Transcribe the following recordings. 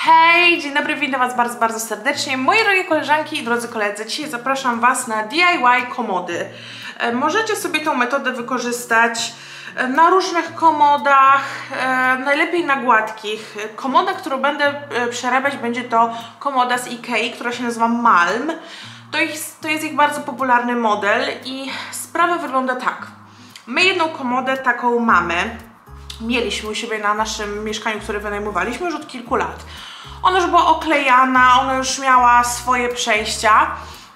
Hej, dzień dobry, witam Was bardzo, bardzo serdecznie. Moje drogie koleżanki i drodzy koledzy, dzisiaj zapraszam Was na DIY komody. E, Możecie sobie tą metodę wykorzystać e, na różnych komodach, e, najlepiej na gładkich. Komoda, którą będę przerabiać będzie to komoda z Ikei, która się nazywa Malm. To to jest ich bardzo popularny model i sprawa wygląda tak. My jedną komodę taką mamy, mieliśmy u siebie na naszym mieszkaniu, które wynajmowaliśmy już od kilku lat. Ona już była oklejana, ona już miała swoje przejścia.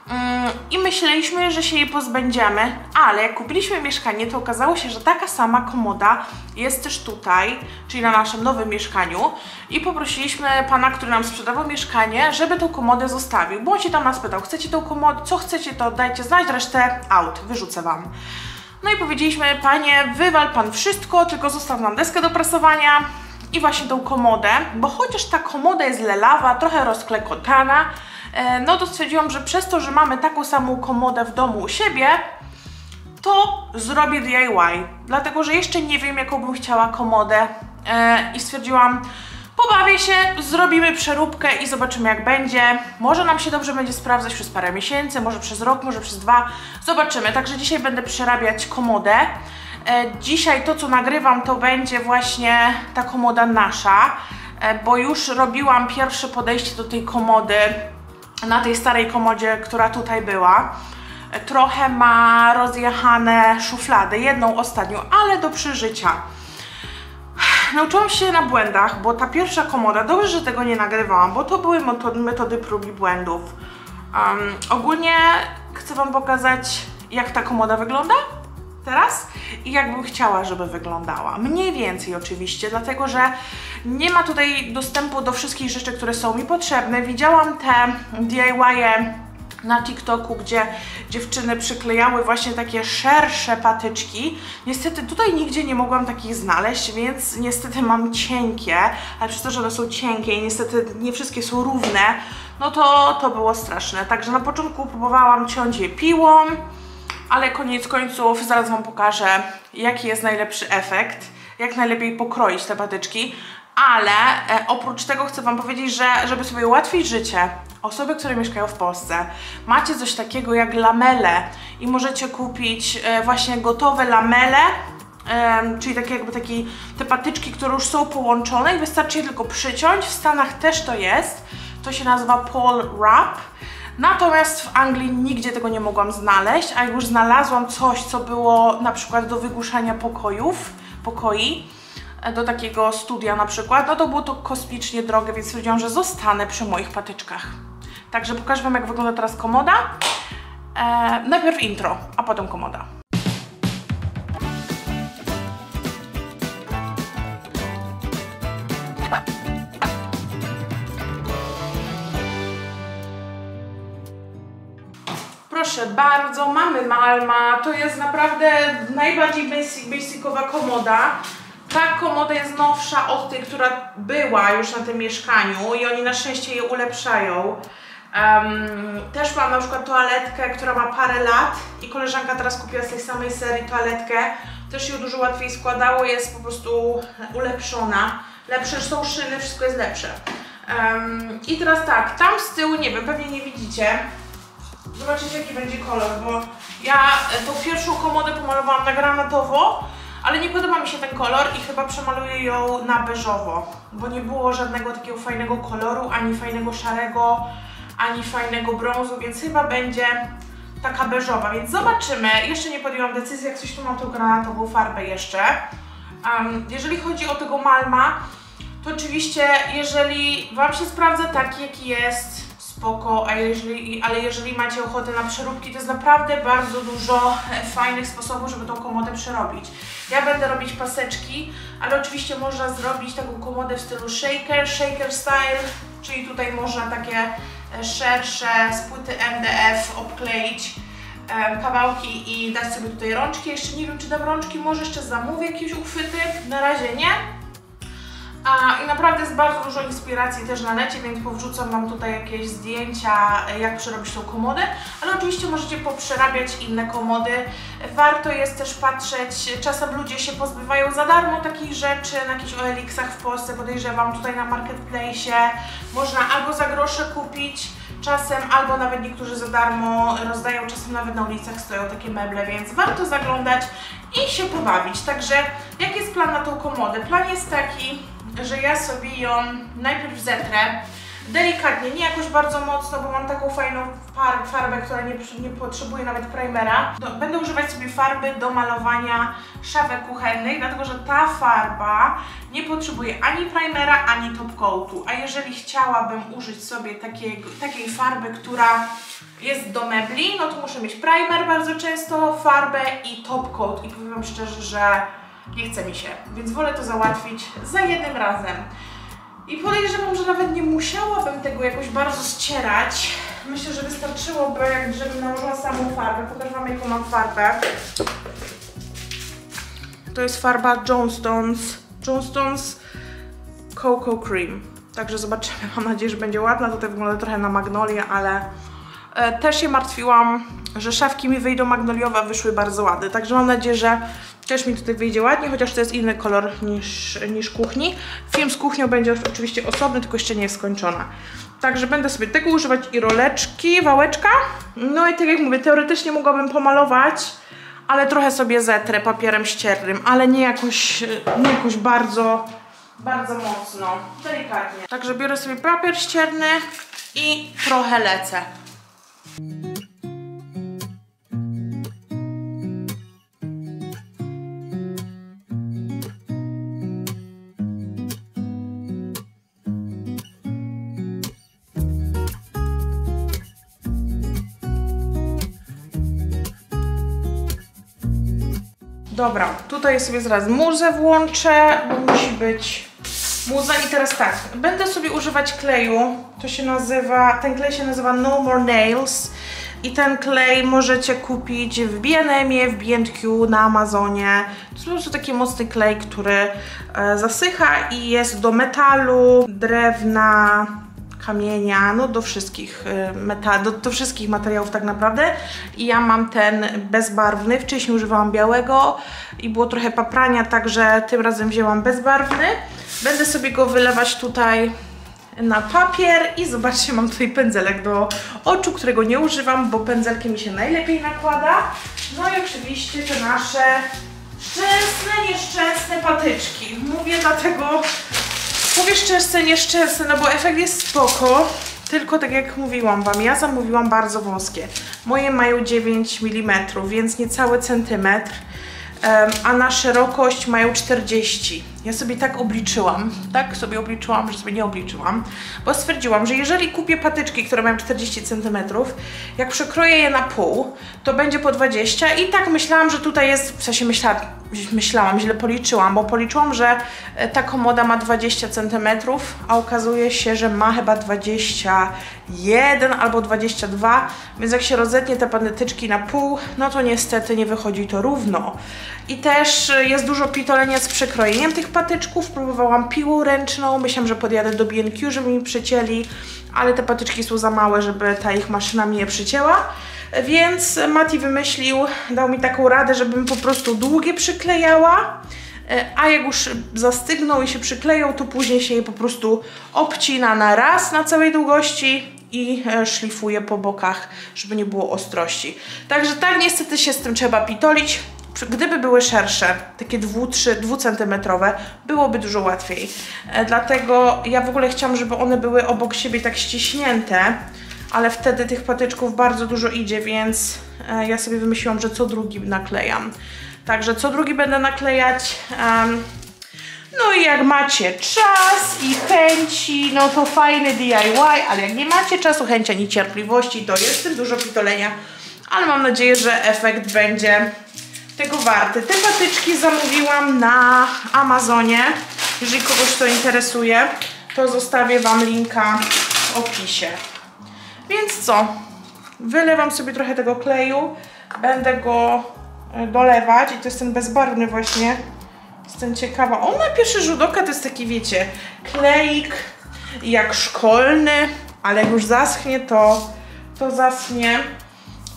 Mm, i myśleliśmy, że się jej pozbędziemy, ale jak kupiliśmy mieszkanie, to okazało się, że taka sama komoda jest też tutaj, czyli na naszym nowym mieszkaniu. I poprosiliśmy pana, który nam sprzedawał mieszkanie, żeby tą komodę zostawił, bo on się tam nas pytał, chcecie tą komodę, co chcecie to dajcie znać, resztę out, wyrzucę wam. No i powiedzieliśmy, panie, wywal pan wszystko, tylko zostaw nam deskę do prasowania i właśnie tą komodę, bo chociaż ta komoda jest lelawa, trochę rozklekotana, e, no to stwierdziłam, że przez to, że mamy taką samą komodę w domu u siebie, to zrobię DIY, dlatego że jeszcze nie wiem, jaką bym chciała komodę e, i stwierdziłam, pobawię się, zrobimy przeróbkę i zobaczymy jak będzie. Może nam się dobrze będzie sprawdzać przez parę miesięcy, może przez rok, może przez dwa, zobaczymy. Także dzisiaj będę przerabiać komodę. E, dzisiaj to, co nagrywam, to będzie właśnie ta komoda nasza, e, bo już robiłam pierwsze podejście do tej komody na tej starej komodzie, która tutaj była. E, Trochę ma rozjechane szuflady, jedną ostatnią, ale do przeżycia. Nauczyłam się na błędach, bo ta pierwsza komoda, dobrze, że tego nie nagrywałam, bo to były metody, prób i błędów. Um, ogólnie chcę Wam pokazać, jak ta komoda wygląda teraz i jak bym chciała, żeby wyglądała. Mniej więcej oczywiście, dlatego że nie ma tutaj dostępu do wszystkich rzeczy, które są mi potrzebne. Widziałam te DIY-e na TikToku, gdzie dziewczyny przyklejały właśnie takie szersze patyczki. Niestety tutaj nigdzie nie mogłam takich znaleźć, więc niestety mam cienkie, ale przez to, że one są cienkie i niestety nie wszystkie są równe, no to to było straszne. Także na początku próbowałam ciąć je piłą, ale koniec końców zaraz Wam pokażę, jaki jest najlepszy efekt, jak najlepiej pokroić te patyczki, ale e, oprócz tego chcę Wam powiedzieć, że żeby sobie ułatwić życie, osoby, które mieszkają w Polsce, macie coś takiego jak lamele i możecie kupić e, właśnie gotowe lamele, em, czyli takie jakby taki, te patyczki, które już są połączone i wystarczy je tylko przyciąć. W Stanach też to jest, to się nazywa Paul Wrap. Natomiast w Anglii nigdzie tego nie mogłam znaleźć, a jak już znalazłam coś, co było na przykład do wygłuszania pokojów, pokoi, e, do takiego studia na przykład, no to było to kosmicznie drogie, więc stwierdziłam, że zostanę przy moich patyczkach. Także pokażę Wam, jak wygląda teraz komoda. E, najpierw intro, a potem komoda. Proszę bardzo, mamy Malma, to jest naprawdę najbardziej basic, basicowa komoda. Ta komoda jest nowsza od tej, która była już na tym mieszkaniu i oni na szczęście je ulepszają. Em, też mam na przykład toaletkę, która ma parę lat i koleżanka teraz kupiła z tej samej serii toaletkę. Też się dużo łatwiej składało, jest po prostu ulepszona. Lepsze są szyny, wszystko jest lepsze. Em, I teraz tak, tam z tyłu, nie wiem, pewnie nie widzicie, Zobaczycie jaki będzie kolor, bo ja e, tą pierwszą komodę pomalowałam na granatowo, ale nie podoba mi się ten kolor i chyba przemaluję ją na beżowo, bo nie było żadnego takiego fajnego koloru, ani fajnego szarego, ani fajnego brązu, więc chyba będzie taka beżowa, więc zobaczymy. Jeszcze nie podjęłam decyzji, jak coś tu mam tą granatową farbę jeszcze. Um, jeżeli chodzi o tego Malma, to oczywiście jeżeli Wam się sprawdza taki, jaki jest, spoko, a jeżeli, ale jeżeli macie ochotę na przeróbki, to jest naprawdę bardzo dużo e, fajnych sposobów, żeby tą komodę przerobić. Ja będę robić paseczki, ale oczywiście można zrobić taką komodę w stylu shaker, shaker style, czyli tutaj można takie e, szersze z płyty MDF obkleić kawałki i dać sobie tutaj rączki. Jeszcze nie wiem, czy dam rączki, może jeszcze zamówię jakieś uchwyty, na razie nie. A, I naprawdę jest bardzo dużo inspiracji też na necie, więc powrzucam Wam tutaj jakieś zdjęcia, e, jak przerobić tą komodę, ale oczywiście możecie poprzerabiać inne komody. Warto jest też patrzeć, czasem ludzie się pozbywają za darmo takich rzeczy na jakichś OLX-ach w Polsce, podejrzewam tutaj na Marketplace, można albo za grosze kupić, czasem albo nawet niektórzy za darmo rozdają, czasem nawet na ulicach stoją takie meble, więc warto zaglądać i się pobawić. Także jaki jest plan na tą komodę? Plan jest taki, że ja sobie ją najpierw zetrę, delikatnie, nie jakoś bardzo mocno, bo mam taką fajną far farbę, która nie, nie potrzebuje nawet primera. Do, będę używać sobie farby do malowania szafek kuchennych, dlatego że ta farba nie potrzebuje ani primera, ani top coatu. A jeżeli chciałabym użyć sobie takiej, takiej farby, która jest do mebli, no to muszę mieć primer bardzo często, farbę i top coat. I powiem szczerze, że nie chce mi się, więc wolę to załatwić za jednym razem. I podejrzewam, że nawet nie musiałabym tego jakoś bardzo ścierać. Myślę, że wystarczyłoby, żebym nałożyła samą farbę. Pokażę Wam, jaką mam farbę. To jest farba Johnstone's, Johnstone's Cocoa Cream. Także zobaczymy. Mam nadzieję, że będzie ładna. Tutaj wygląda trochę na magnolię, ale też się martwiłam, że szafki mi wyjdą magnoliowe, wyszły bardzo ładne. Także mam nadzieję, że też mi tutaj wyjdzie ładnie, chociaż to jest inny kolor niż, niż kuchni. Film z kuchnią będzie oczywiście osobny, tylko jeszcze nie jest skończona. Także będę sobie tego używać i roleczki, wałeczka. No i tak jak mówię, teoretycznie mogłabym pomalować, ale trochę sobie zetrę papierem ściernym, ale nie jakoś, nie jakoś bardzo, bardzo mocno, delikatnie. Także biorę sobie papier ścierny i trochę lecę. Dobra, tutaj sobie zaraz muzę włączę, bo musi być muza. I teraz tak, będę sobie używać kleju, to się nazywa, ten klej się nazywa No More Nails i ten klej możecie kupić w B&M, w B&Q, na Amazonie. To jest taki mocny klej, który e, zasycha i jest do metalu, drewna, kamienia, no do wszystkich, y, meta do, do, wszystkich materiałów tak naprawdę i ja mam ten bezbarwny, wcześniej używałam białego i było trochę paprania, także tym razem wzięłam bezbarwny. Będę sobie go wylewać tutaj na papier i zobaczcie, mam tutaj pędzelek do oczu, którego nie używam, bo pędzelkiem mi się najlepiej nakłada. No i oczywiście te nasze szczęsne, nieszczęsne patyczki. Mówię dlatego, Mówię szczerze, nieszczęsne, no bo efekt jest spoko, tylko tak jak mówiłam Wam, ja zamówiłam bardzo wąskie. Moje mają 9 mm, więc niecały centymetr a na szerokość mają 40. Ja sobie tak obliczyłam, tak sobie obliczyłam, że sobie nie obliczyłam, bo stwierdziłam, że jeżeli kupię patyczki, które mają 40 cm, jak przekroję je na pół, to będzie po 20 i tak myślałam, że tutaj jest, w sensie myślałam, myślałam, źle policzyłam, bo policzyłam, że e, ta komoda ma 20 cm, a okazuje się, że ma chyba 21 albo 22, więc jak się rozetnie te patyczki na pół, no to niestety nie wychodzi to równo. I też jest dużo pitolenia z przekrojeniem tych patyczków. Próbowałam piłą ręczną, myślałam, że podjadę do B&Q, żeby mi przycięli, ale te patyczki są za małe, żeby ta ich maszyna mi je przycięła. Więc Mati wymyślił, dał mi taką radę, żebym po prostu długie przyklejała, a jak już zastygną i się przykleją, to później się je po prostu obcina na raz na całej długości i e, szlifuje po bokach, żeby nie było ostrości. Także tak niestety się z tym trzeba pitolić. Gdyby były szersze, takie 2-3 centymetrowe, byłoby dużo łatwiej. E, dlatego ja w ogóle chciałam, żeby one były obok siebie tak ściśnięte, ale wtedy tych patyczków bardzo dużo idzie, więc e, ja sobie wymyśliłam, że co drugi naklejam. Także co drugi będę naklejać. No i jak macie czas i chęci, no to fajny DIY, ale jak nie macie czasu, chęci ani cierpliwości, to jest tym dużo pitolenia, ale mam nadzieję, że efekt będzie tego warty. Te patyczki zamówiłam na Amazonie. Jeżeli kogoś to interesuje, to zostawię Wam linka w opisie. Więc co? Wylewam sobie trochę tego kleju. Będę go e, dolewać i to jest ten bezbarwny właśnie Jestem ciekawa. On na pierwszy rzut oka to jest taki, wiecie, kleik jak szkolny, ale jak już zaschnie, to, to zaschnie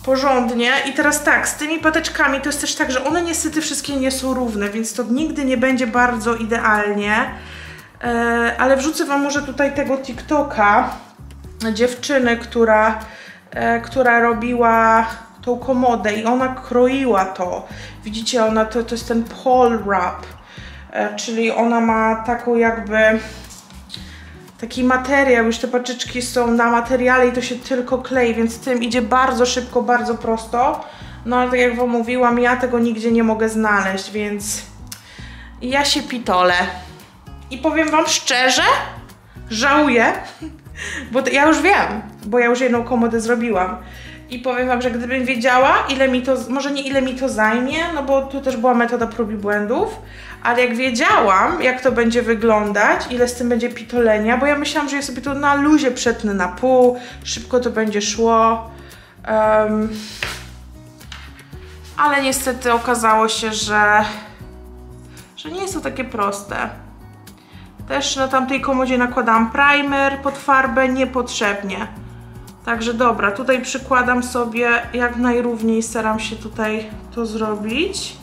porządnie. I teraz tak, z tymi pateczkami to jest też tak, że one niestety wszystkie nie są równe, więc to nigdy nie będzie bardzo idealnie. E, ale wrzucę Wam może tutaj tego TikToka dziewczyny, która, e, która robiła tą komodę i ona kroiła to. Widzicie, ona to, to jest ten pole wrap, e, czyli ona ma taką jakby taki materiał, już te paczyczki są na materiale i to się tylko klei, więc tym idzie bardzo szybko, bardzo prosto. No ale tak jak Wam mówiłam, ja tego nigdzie nie mogę znaleźć, więc ja się pitolę. I powiem Wam szczerze, żałuję, bo ja już wiem, bo ja już jedną komodę zrobiłam. I powiem Wam, że gdybym wiedziała, ile mi to, może nie ile mi to zajmie, no bo tu też była metoda prób i błędów, ale jak wiedziałam, jak to będzie wyglądać, ile z tym będzie pitolenia, bo ja myślałam, że ja sobie to na luzie przetnę na pół, szybko to będzie szło. Um, ale niestety okazało się, że, że nie jest to takie proste. Też na tamtej komodzie nakładałam primer pod farbę niepotrzebnie. Także dobra, tutaj przykładam sobie jak najrówniej, staram się tutaj to zrobić.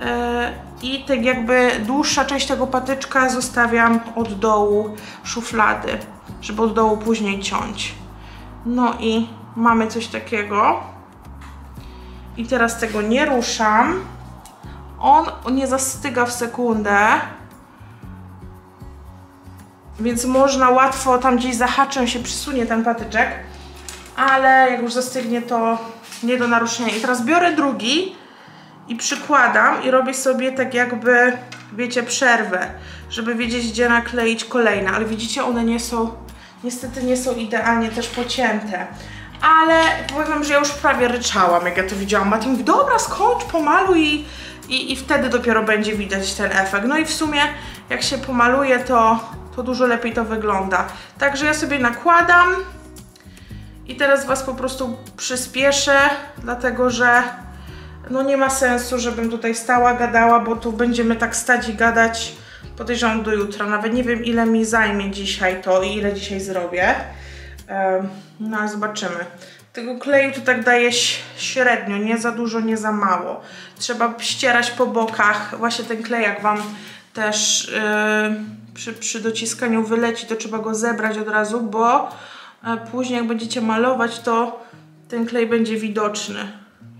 Yy, I tak jakby dłuższa część tego patyczka zostawiam od dołu szuflady, żeby od dołu później ciąć. No i mamy coś takiego. I teraz tego nie ruszam. On nie zastyga w sekundę. Więc można łatwo tam gdzieś zahaczem się przysunie ten patyczek ale jak już zastygnie to nie do naruszenia. I teraz biorę drugi i przykładam i robię sobie tak jakby, wiecie, przerwę, żeby wiedzieć gdzie nakleić kolejne, ale widzicie one nie są, niestety nie są idealnie też pocięte. Ale powiem że ja już prawie ryczałam jak ja to widziałam. Matin mówi, dobra skończ, pomaluj i, i, i wtedy dopiero będzie widać ten efekt. No i w sumie jak się pomaluje to, to dużo lepiej to wygląda. Także ja sobie nakładam i teraz Was po prostu przyspieszę, dlatego że no nie ma sensu, żebym tutaj stała, gadała, bo tu będziemy tak stać i gadać podejrzewam do jutra. Nawet nie wiem ile mi zajmie dzisiaj to i ile dzisiaj zrobię. No ale zobaczymy. Tego kleju tu tak daje średnio, nie za dużo, nie za mało. Trzeba ścierać po bokach. Właśnie ten klej jak Wam też yy, przy, przy dociskaniu wyleci, to trzeba go zebrać od razu, bo a później jak będziecie malować, to ten klej będzie widoczny.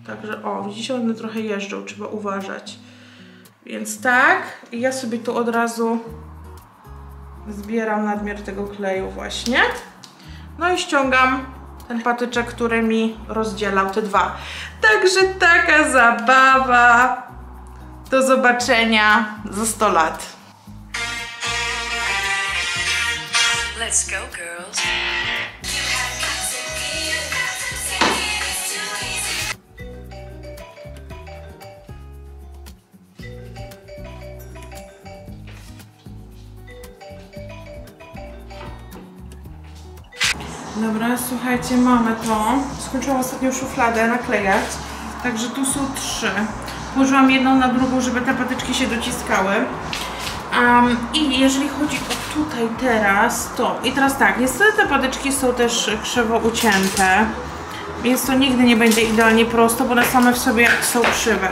Także o, widzicie, one trochę jeżdżą, trzeba uważać. Więc tak, ja sobie tu od razu zbieram nadmiar tego kleju właśnie. No i ściągam ten patyczek, który mi rozdzielał te dwa. Także taka zabawa. Do zobaczenia za 100 lat. Let's go, girls. Dobra, słuchajcie, mamy to. Skończyłam ostatnio szufladę naklejać, także tu są trzy. Położyłam jedną na drugą, żeby te patyczki się dociskały. Um, I jeżeli chodzi o tutaj teraz, to i teraz tak, niestety te patyczki są też krzywo ucięte, więc to nigdy nie będzie idealnie prosto, bo one same w sobie są krzywe.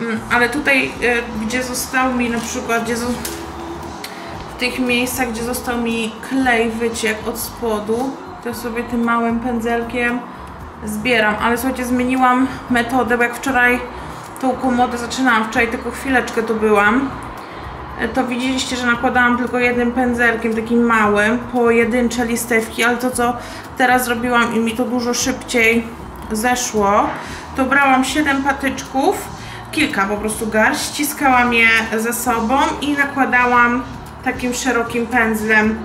Um, ale tutaj, y, gdzie został mi na przykład, gdzie w tych miejscach, gdzie został mi klej wyciek od spodu, to sobie tym małym pędzelkiem zbieram. Ale słuchajcie, zmieniłam metodę, bo jak wczoraj tą komodę zaczynałam, wczoraj tylko chwileczkę tu byłam, to widzieliście, że nakładałam tylko jednym pędzelkiem, takim małym, pojedyncze listewki, ale to co teraz zrobiłam i mi to dużo szybciej zeszło, to brałam 7 patyczków, kilka po prostu garść, ściskałam je ze sobą i nakładałam takim szerokim pędzlem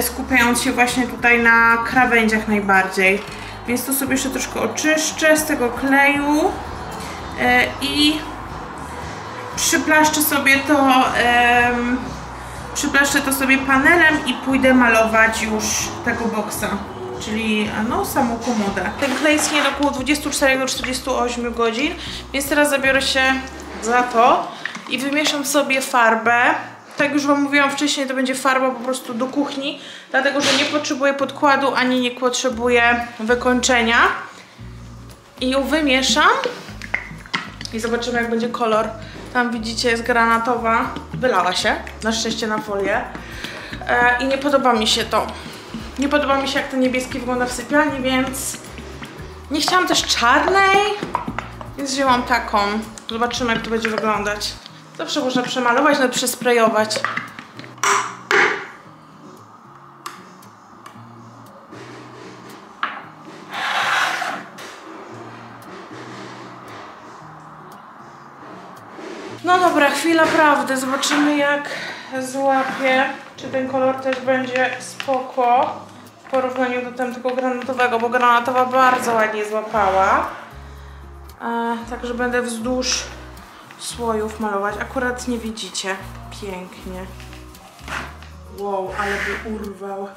skupiając się właśnie tutaj na krawędziach najbardziej. Więc to sobie jeszcze troszkę oczyszczę z tego kleju e, i przyplaszczę sobie to przyplaszczę to sobie panelem i pójdę malować już tego boksa czyli no samą komodę. Ten klej istnieje około 24 do 48 godzin, więc teraz zabiorę się za to i wymieszam sobie farbę. Tak już Wam mówiłam wcześniej, to będzie farba po prostu do kuchni, dlatego że nie potrzebuję podkładu, ani nie potrzebuję wykończenia. I ją wymieszam i zobaczymy jak będzie kolor. Tam widzicie jest granatowa, wylała się, na szczęście na folię. E, I nie podoba mi się to. Nie podoba mi się jak ten niebieski wygląda w sypialni, więc nie chciałam też czarnej, więc wzięłam taką. Zobaczymy jak to będzie wyglądać. Zawsze można przemalować, nawet przesprejować. No dobra, chwila prawdy. Zobaczymy jak złapie. Czy ten kolor też będzie spoko w porównaniu do tamtego granatowego, bo granatowa bardzo ładnie złapała. E, także będę wzdłuż słojów malować. Akurat nie widzicie. Pięknie. Wow, ale by urwał.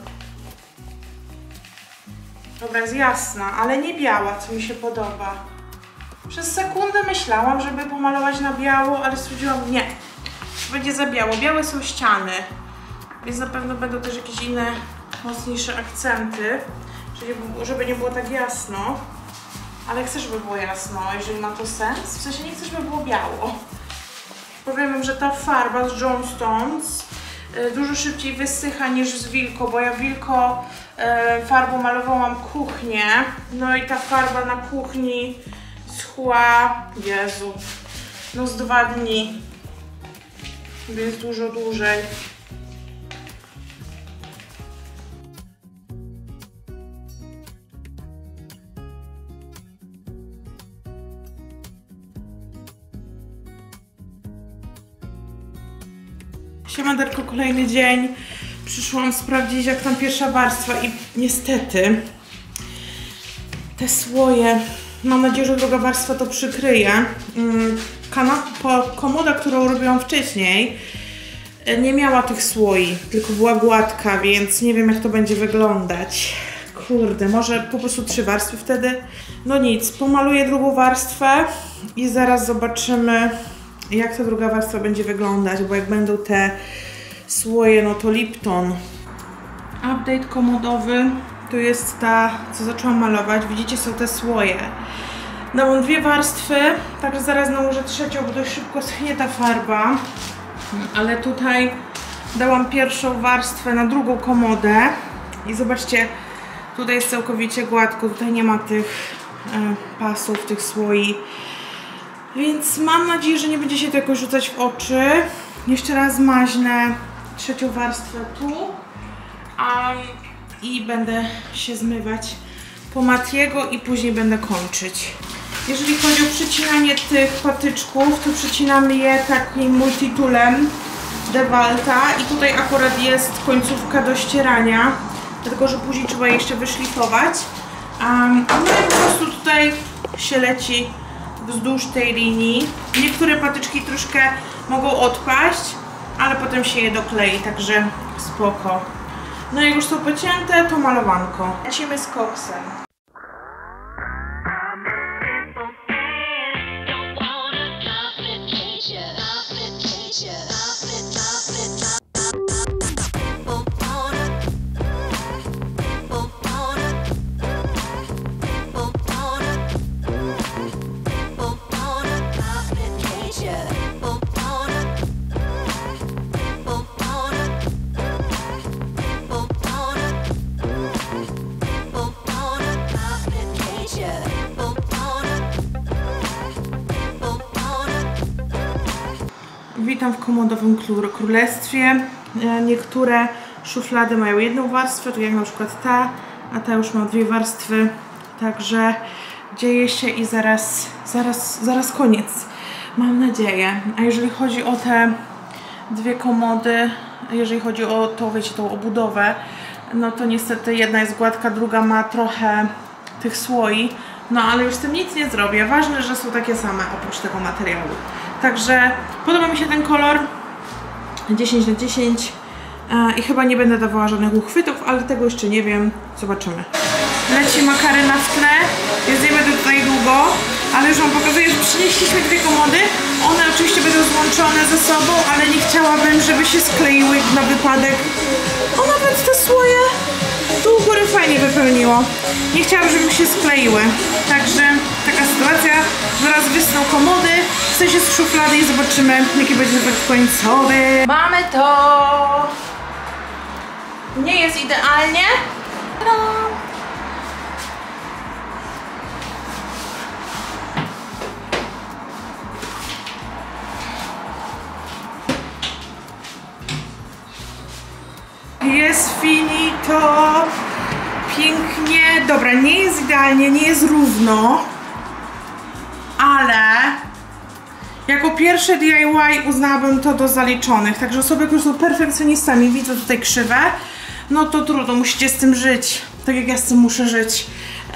Dobra, jest jasna, ale nie biała, co mi się podoba. Przez sekundę myślałam, żeby pomalować na biało, ale stwierdziłam nie. Będzie za biało. Białe są ściany, więc na pewno będą też jakieś inne mocniejsze akcenty, żeby nie było tak jasno. Ale chcę, żeby było jasno, jeżeli ma to sens. W sensie nie chcę, żeby było biało. Powiem że ta farba z Jonestones y, dużo szybciej wysycha niż z Wilko, bo ja Wilko y, farbą malowałam kuchnię. No i ta farba na kuchni schła, Jezu, no z dwa dni, więc dużo dłużej. Siemanderko, kolejny dzień. Przyszłam sprawdzić jak tam pierwsza warstwa i niestety te słoje Mam nadzieję, że druga warstwa to przykryje. Mm, kanapa, komoda, którą robiłam wcześniej, e, nie miała tych słoi, tylko była gładka, więc nie wiem jak to będzie wyglądać. Kurde, może po prostu trzy warstwy wtedy? No nic, pomaluję drugą warstwę i zaraz zobaczymy jak ta druga warstwa będzie wyglądać, bo jak będą te słoje, no to Lipton. Update komodowy tu jest ta, co zaczęłam malować. Widzicie, są te słoje. Dałam dwie warstwy, także zaraz nałożę trzecią, bo dość szybko schnie ta farba. Ale tutaj dałam pierwszą warstwę na drugą komodę. I zobaczcie, tutaj jest całkowicie gładko, tutaj nie ma tych e, pasów, tych słoi. Więc mam nadzieję, że nie będzie się to jakoś rzucać w oczy. Jeszcze raz maźnę trzecią warstwę tu. Um, i będę się zmywać po Matiego i później będę kończyć. Jeżeli chodzi o przycinanie tych patyczków, to przycinamy je takim multitulem Dewalta i tutaj akurat jest końcówka do ścierania, dlatego że później trzeba je jeszcze wyszlifować. Um, no i po prostu tutaj się leci wzdłuż tej linii. Niektóre patyczki troszkę mogą odpaść, ale potem się je doklei, także spoko. No i już są pocięte, to malowanko. Lecimy z koksem. Komodowym królestwie. E, niektóre szuflady mają jedną warstwę, tak jak na przykład ta, a ta już ma dwie warstwy. Także dzieje się i zaraz, zaraz, zaraz koniec. Mam nadzieję. A jeżeli chodzi o te dwie komody, jeżeli chodzi o to, wiecie, tą obudowę, no to niestety jedna jest gładka, druga ma trochę tych słoi, no ale już z tym nic nie zrobię. Ważne, że są takie same oprócz tego materiału. Także podoba mi się ten kolor 10 na 10 i chyba nie będę dawała żadnych uchwytów, ale tego jeszcze nie wiem. Zobaczymy. Leci makaryna w tle, nie będę tutaj długo. ale już wam pokazuję, że przynieśliśmy dwie komody. One oczywiście będą złączone ze sobą, ale nie chciałabym, żeby się skleiły na wypadek. O, nawet te słoje tu u góry fajnie wypełniło. Nie chciałam, żeby się skleiły. Także taka sytuacja. Zaraz wysną komody, w sensie z szuflady i zobaczymy, jaki będzie efekt końcowy. Mamy to! Nie jest idealnie. Ta-da! Jest finito. Pięknie. Dobra, nie jest idealnie, nie jest równo. Ale jako pierwsze DIY uznałabym to do zaliczonych. Także osoby, które są perfekcjonistami, widzą tutaj krzywe, no to trudno, musicie z tym żyć. Tak jak ja z tym muszę żyć.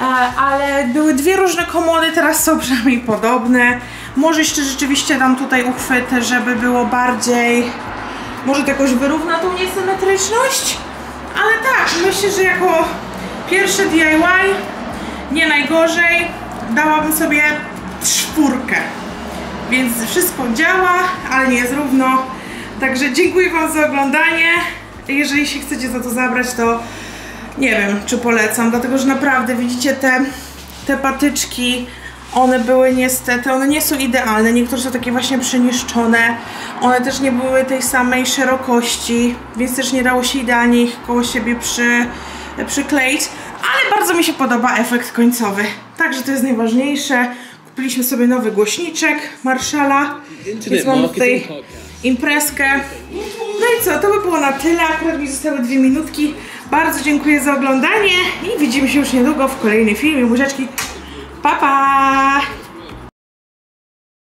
E, ale były dwie różne komody, teraz są przynajmniej podobne. Może jeszcze rzeczywiście dam tutaj uchwyt, żeby było bardziej może to jakoś wyrówna tą niesymetryczność? Ale tak, myślę, że jako pierwsze DIY nie najgorzej. Dałabym sobie czwórkę. Więc wszystko działa, ale nie jest równo. Także dziękuję Wam za oglądanie. Jeżeli się chcecie za to zabrać, to nie wiem, czy polecam, dlatego że naprawdę widzicie te, te patyczki, one były niestety, one nie są idealne, niektóre są takie właśnie przeniszczone, one też nie były tej samej szerokości, więc też nie dało się idealnie ich koło siebie przy, przykleić, ale bardzo mi się podoba efekt końcowy, także to jest najważniejsze. Kupiliśmy sobie nowy głośniczek Marszala, więc mamy tutaj imprezkę. No i co, to by było na tyle, akurat mi zostały dwie minutki. Bardzo dziękuję za oglądanie i widzimy się już niedługo w kolejnym filmie. Buziaczki, tchau